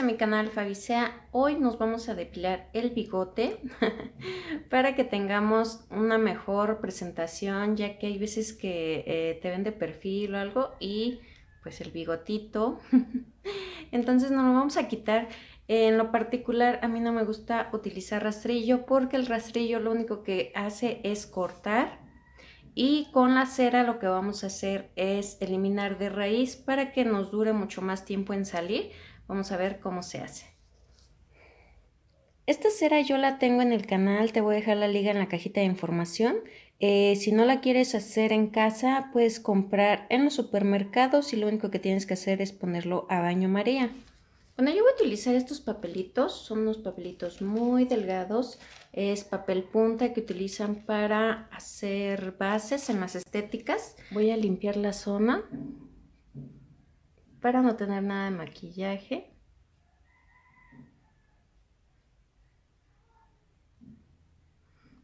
mi canal Fabicea. Hoy nos vamos a depilar el bigote para que tengamos una mejor presentación ya que hay veces que eh, te ven de perfil o algo y pues el bigotito. Entonces nos lo vamos a quitar. En lo particular a mí no me gusta utilizar rastrillo porque el rastrillo lo único que hace es cortar y con la cera lo que vamos a hacer es eliminar de raíz para que nos dure mucho más tiempo en salir. Vamos a ver cómo se hace. Esta cera yo la tengo en el canal, te voy a dejar la liga en la cajita de información. Eh, si no la quieres hacer en casa, puedes comprar en los supermercados y lo único que tienes que hacer es ponerlo a baño María. Bueno, yo voy a utilizar estos papelitos, son unos papelitos muy delgados, es papel punta que utilizan para hacer bases en las estéticas. Voy a limpiar la zona para no tener nada de maquillaje.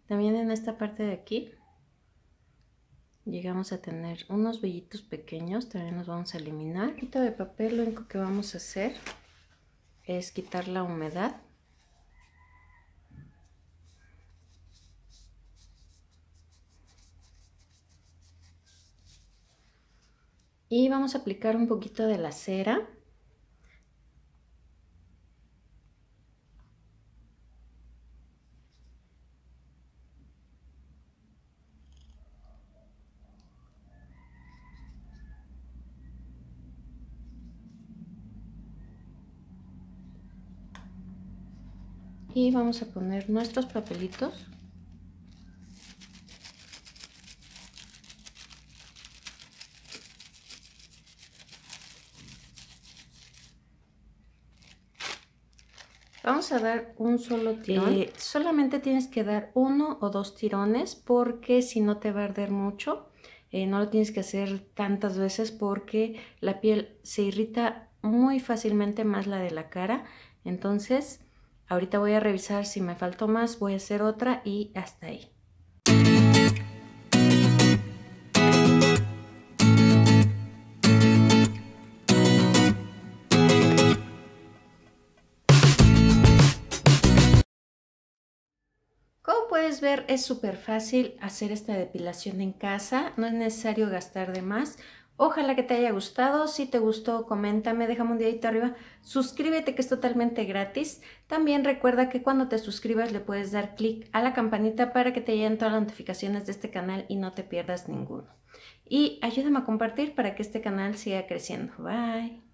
También en esta parte de aquí llegamos a tener unos vellitos pequeños, también los vamos a eliminar. Un de papel, lo único que vamos a hacer es quitar la humedad. Y vamos a aplicar un poquito de la cera. y vamos a poner nuestros papelitos Vamos a dar un solo tirón. Eh, solamente tienes que dar uno o dos tirones porque si no te va a arder mucho. Eh, no lo tienes que hacer tantas veces porque la piel se irrita muy fácilmente más la de la cara. Entonces Ahorita voy a revisar si me faltó más, voy a hacer otra y hasta ahí. Puedes ver es súper fácil hacer esta depilación en casa, no es necesario gastar de más. Ojalá que te haya gustado. Si te gustó, coméntame, déjame un dedito arriba. Suscríbete que es totalmente gratis. También recuerda que cuando te suscribas le puedes dar clic a la campanita para que te lleguen todas las notificaciones de este canal y no te pierdas ninguno. Y ayúdame a compartir para que este canal siga creciendo. Bye.